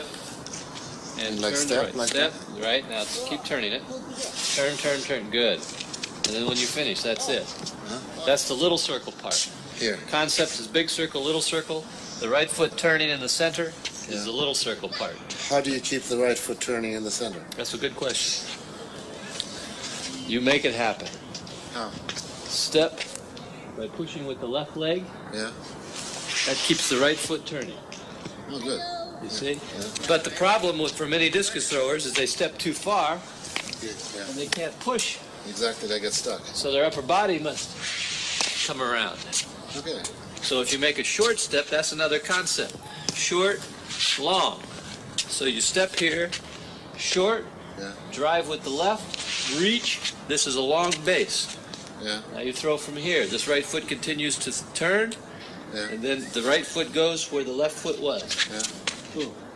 step and Like turn step, right. like step, right. Now keep turning it. Turn, turn, turn. Good. And then when you finish, that's it. That's the little circle part. Here. Concept is big circle, little circle. The right foot turning in the center Yeah. is the little circle part. How do you keep the right foot turning in the center? That's a good question. You make it happen. How? Step by pushing with the left leg. Yeah. That keeps the right foot turning. Oh, good. You see? But the problem with for many discus throwers is they step too far and they can't push, Exactly. They get stuck. so their upper body must come around. Okay. So if you make a short step, that's another concept. Short, long. So you step here, short, Yeah. drive with the left, reach. This is a long base. Yeah. Now you throw from here. This right foot continues to turn, Yeah. and then the right foot goes where the left foot was. 嗯